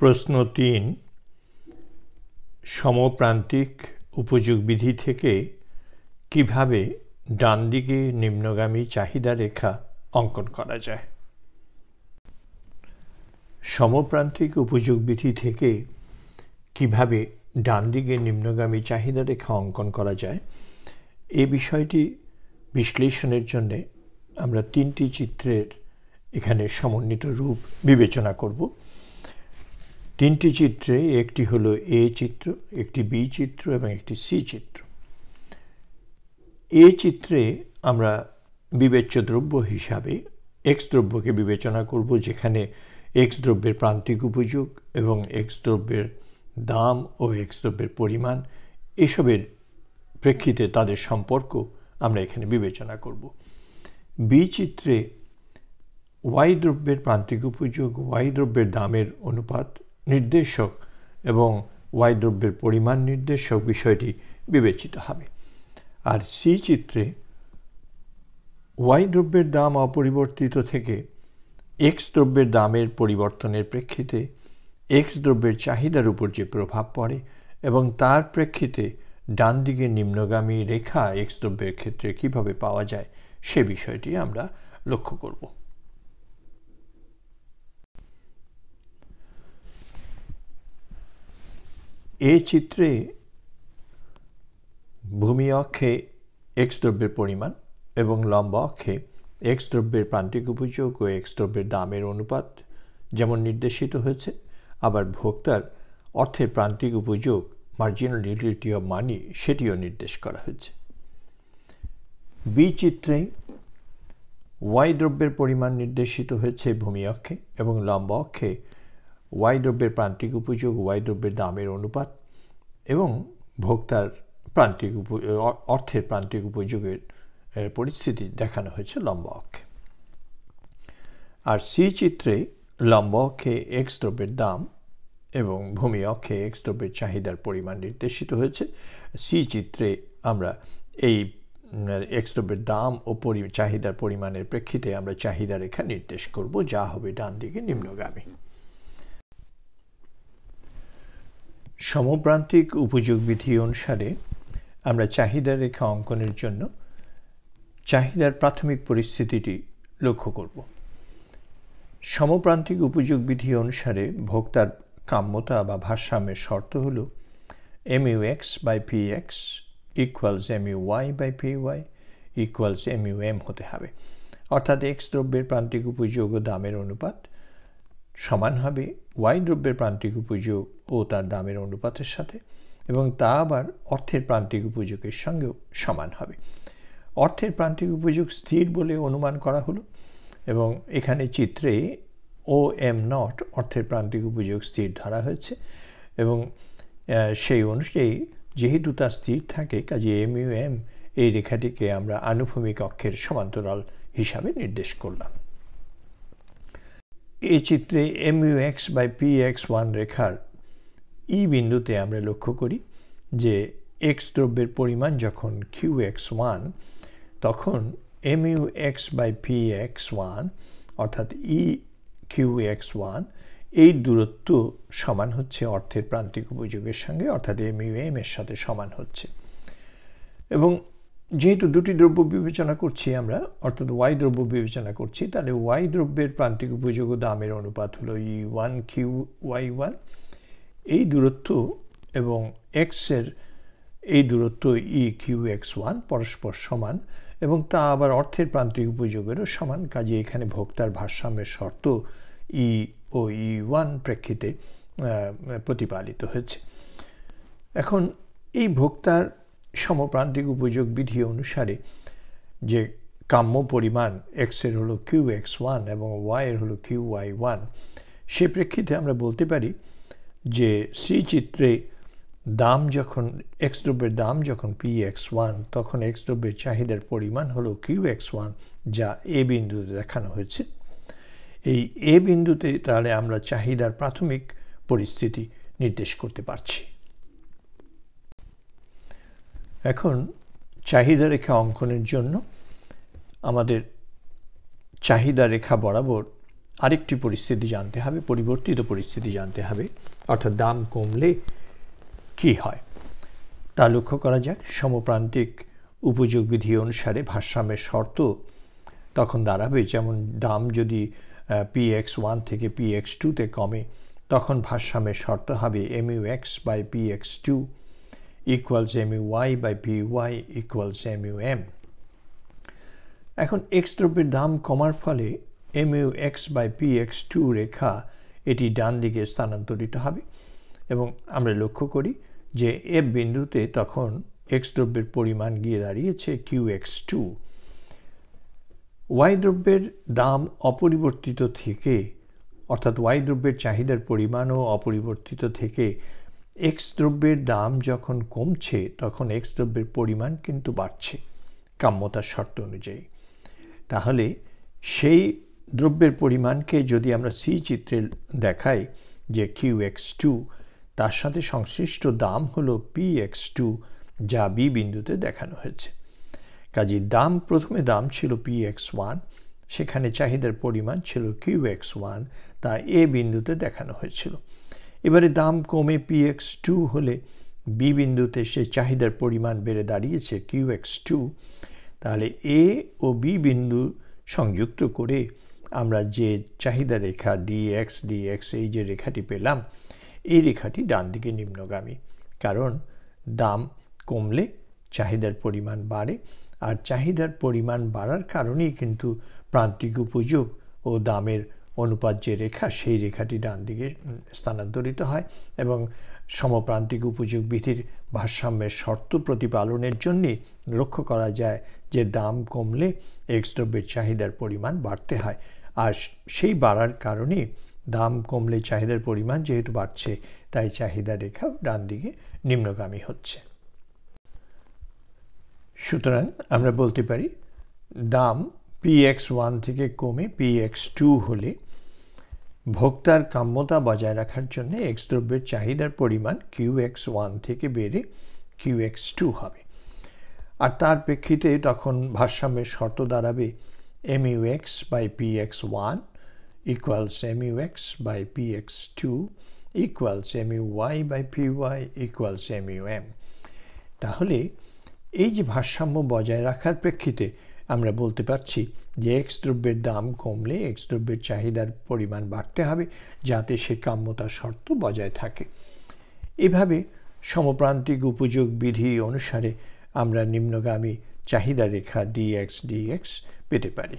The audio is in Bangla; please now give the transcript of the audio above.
প্রশ্ন তিন, সমপ্রান্তিক উপযোগ বিধি থেকে কীভাবে ডান দিকে নিম্নগামী চাহিদা রেখা অঙ্কন করা যায়? সমপ্রান্তিক উপযোগ বিধি থেকে কীভাবে ডান দিকে নিম্নগামী চাহিদা রেখা অঙ্কন করা যায়? এ বিষয়টি বিশ্লেষণের জন্যে আমরা তিনটি চিত্রের এখানে সমন্বিত রূপ বিবেচনা করব। তিনটি চিত্রে, একটি হলো এ চিত্র, একটি বি চিত্র এবং একটি সি চিত্র। এ চিত্রে আমরা বিবেচ্য দ্রব্য হিসাবে এক্স দ্রব্যকে বিবেচনা করব, যেখানে এক্স দ্রব্যের প্রান্তিক উপযোগ এবং এক্স দ্রব্যের দাম ও এক্স দ্রব্যের পরিমাণ এসবের প্রেক্ষিতে তাদের সম্পর্ক আমরা এখানে বিবেচনা করব। বি চিত্রে ওয়াই দ্রব্যের প্রান্তিক উপযোগ ওয়াই দ্রব্যের দামের অনুপাত নির্দেশক এবং ওয়াই দ্রব্যের পরিমাণ নির্দেশক বিষয়টি বিবেচিত হবে। আর সি চিত্রে ওয়াই দ্রব্যের দাম অপরিবর্তিত থেকে এক্স দ্রব্যের দামের পরিবর্তনের প্রেক্ষিতে এক্স দ্রব্যের চাহিদার উপর যে প্রভাব পড়ে এবং তার প্রেক্ষিতে ডান দিকে নিম্নগামী রেখা এক্স দ্রব্যের ক্ষেত্রে কীভাবে পাওয়া যায় সে বিষয়টি আমরা লক্ষ্য করব। এ চিত্রে ভূমি অক্ষে এক্স দ্রব্যের পরিমাণ এবং লম্বা অক্ষে এক্স দ্রব্যের প্রান্তিক উপযোগ ও এক্স দ্রব্যের দামের অনুপাত যেমন নির্দেশিত হয়েছে, আবার ভোক্তার অর্থের প্রান্তিক উপযোগ মার্জিনাল ইউটিলিটি অব মানি সেটিও নির্দেশ করা হয়েছে। বি চিত্রে ওয়াই দ্রব্যের পরিমাণ নির্দেশিত হয়েছে ভূমি অক্ষে এবং লম্বা অক্ষে ওয়াই দ্রব্যের প্রান্তিক উপযোগ, ওয়াই দ্রব্যের দামের অনুপাত এবং ভোক্তার প্রান্তিক উপ অর্থের প্রান্তিক উপযোগের পরিস্থিতি দেখানো হয়েছে লম্বা অক্ষে আর সি চিত্রে লম্বা অক্ষে এক্স দ্রব্যের দাম এবং ভূমি অক্ষে এক্স দ্রব্যের চাহিদার পরিমাণ নির্দেশিত হয়েছে। সি চিত্রে আমরা এই এক্স দ্রব্যের দাম ও চাহিদার পরিমাণের প্রেক্ষিতে আমরা চাহিদা রেখা নির্দেশ করব, যা হবে ডান দিকে নিম্নগামী। সমপ্রান্তিক উপযোগ বিধি অনুসারে আমরা চাহিদা রেখা অঙ্কনের জন্য চাহিদার প্রাথমিক পরিস্থিতিটি লক্ষ্য করব। সমপ্রান্তিক উপযোগ বিধি অনুসারে ভোক্তার কাম্যতা বা ভারসাম্যের শর্ত হল M U X by P X equals M U Y by P Y equals M U M হতে হবে। অর্থাৎ এক্স দ্রব্যের প্রান্তিক উপযোগ ও দামের অনুপাত সমান হবে ওয়াই দ্রব্যের প্রান্তিক উপযোগ ও তার দামের অনুপাতের সাথে এবং তা আবার অর্থের প্রান্তিক উপযোগের সঙ্গেও সমান হবে। অর্থের প্রান্তিক উপযোগ স্থির বলে অনুমান করা হলো এবং এখানে চিত্রে ও এম নট অর্থের প্রান্তিক উপযোগ স্থির ধরা হয়েছে এবং সেই অনুযায়ী যেহেতু তা স্থির থাকে কাজে এম ইউ এম এই রেখাটিকে আমরা আনুভূমিক অক্ষের সমান্তরাল হিসাবে নির্দেশ করলাম। এই চিত্রে M U X by P X one রেখার ই বিন্দুতে আমরা লক্ষ্য করি যে এক্স দ্রব্যের পরিমাণ যখন কিউ এক্স ওয়ান তখন M U X by P X one অর্থাৎ ই কিউ এক্স ওয়ান এই দূরত্ব সমান হচ্ছে অর্থের প্রান্তিক উপযোগের সঙ্গে, অর্থাৎ এম ইউ এম এর সাথে সমান হচ্ছে। এবং যেহেতু দুটি দ্রব্য বিবেচনা করছি আমরা, অর্থাৎ ওয়াই দ্রব্য বিবেচনা করছি, তাহলে ওয়াই দ্রব্যের প্রান্তিক উপযোগ দামের অনুপাত হলো E one Q Y one এই দূরত্ব এবং এক্সের এই দূরত্ব ই কিউ এক্স ওয়ান পরস্পর সমান, এবং তা আবার অর্থের প্রান্তিক উপযোগেরও সমান, কাজে এখানে ভোক্তার ভারসাম্যের শর্ত ই ও ই ওয়ান প্রেক্ষিতে প্রতিপালিত হয়েছে। এখন এই ভোক্তার সমপ্রান্তিক উপযোগ বিধি অনুসারে যে কাম্য পরিমাণ এক্সের হলো কিউ এক্স ওয়ান এবং ওয়াইয়ের হলো কিউ ওয়াই ওয়ান সে প্রেক্ষিতে আমরা বলতে পারি যে সি চিত্রে দাম যখন এক্স দ্রব্যের দাম যখন পি এক্স ওয়ান তখন এক্স দ্রব্যের চাহিদার পরিমাণ হলো কিউ এক্স ওয়ান যা এ বিন্দুতে দেখানো হয়েছে। এই এ বিন্দুতে তাহলে আমরা চাহিদার প্রাথমিক পরিস্থিতি নির্দেশ করতে পারছি। এখন চাহিদা রেখা অঙ্কনের জন্য আমাদের চাহিদা রেখা বরাবর আরেকটি পরিস্থিতি জানতে হবে, পরিবর্তিত পরিস্থিতি জানতে হবে। অর্থাৎ দাম কমলে কি হয়? তা লক্ষ্য করা যাক। সমপ্রান্তিক উপযোগ বিধি অনুসারে ভারসাম্যের শর্ত তখন দাঁড়াবে। যেমন দাম যদি পি এক্স ওয়ান থেকে পি এক্স টুতে কমে, তখন ভারসাম্যের শর্ত হবে M U X by P X two equals M U Y by P Y equals M U M এখন এক্স দ্রব্যের দাম কমার ফলে M U X by P X two রেখা এটি ডান দিকে স্থানান্তরিত হবে এবং আমরা লক্ষ্য করি যে এফ বিন্দুতে তখন এক্স দ্রব্যের পরিমাণ গিয়ে দাঁড়িয়েছে কিউ এক্স টু ওয়াই দ্রব্যের দাম অপরিবর্তিত থেকে, অর্থাৎ ওয়াই দ্রব্যের চাহিদার পরিমাণও অপরিবর্তিত থেকে এক্স দ্রব্যের দাম যখন কমছে, তখন এক্স দ্রব্যের পরিমাণ কিন্তু বাড়ছে, কাম্যতার শর্ত অনুযায়ী। তাহলে সেই দ্রব্যের পরিমাণকে যদি আমরা সি চিত্রে দেখাই যে কিউ এক্স টু তার সাথে সংশ্লিষ্ট দাম হলো পি এক্স টু যা বি বিন্দুতে দেখানো হয়েছে। কাজে দাম, প্রথমে দাম ছিল পি এক্স ওয়ান সেখানে চাহিদার পরিমাণ ছিল কিউ এক্স ওয়ান তা এ বিন্দুতে দেখানো হয়েছিল। এবারে দাম কমে পি এক্স টু হলে বি বিন্দুতে সে চাহিদার পরিমাণ বেড়ে দাঁড়িয়েছে কিউ এক্স টু তাহলে এ ও বি বিন্দু সংযুক্ত করে আমরা যে চাহিদা রেখা ডি এক্স ডি এক্স এই যে রেখাটি পেলাম, এই রেখাটি ডান দিকে নিম্নগামী। কারণ দাম কমলে চাহিদার পরিমাণ বাড়ে, আর চাহিদার পরিমাণ বাড়ার কারণেই কিন্তু প্রান্তিক উপযোগ ও দামের অনুপাত যে রেখা, সেই রেখাটি ডান দিকে স্থানান্তরিত হয় এবং সমপ্রান্তিক উপযোগ বিধির ভারসাম্যের শর্ত প্রতিপালনের জন্যে লক্ষ্য করা যায় যে দাম কমলে এক্স দ্রব্যের চাহিদার পরিমাণ বাড়তে হয়। আর সেই বাড়ার কারণে দাম কমলে চাহিদার পরিমাণ যেহেতু বাড়ছে, তাই চাহিদা রেখাও ডান দিকে নিম্নগামী হচ্ছে। সুতরাং আমরা বলতে পারি, দাম পি এক্স ওয়ান থেকে কমে পি এক্স টু হলে ভোক্তার কাম্যতা বজায় রাখার জন্য এক্স দ্রব্যের চাহিদার পরিমাণ কিউ এক্স ওয়ান থেকে বেড়ে কিউ এক্স টু হবে। আর তার প্রেক্ষিতে তখন ভারসাম্যের শর্ত দাঁড়াবে M U X by P X one equals M U X by P X two equals M U Y by P Y equals M U M তাহলে এই যে ভারসাম্য বজায় রাখার প্রেক্ষিতে আমরা বলতে পারছি যে এক্স দ্রব্যের দাম কমলে এক্স দ্রব্যের চাহিদার পরিমাণ বাড়তে হবে যাতে সে কাম্যতা শর্ত বজায় থাকে। এভাবে সমপ্রান্তিক উপযোগ বিধি অনুসারে আমরা নিম্নগামী চাহিদা রেখা ডিএক্স ডিএক্স পেতে পারি।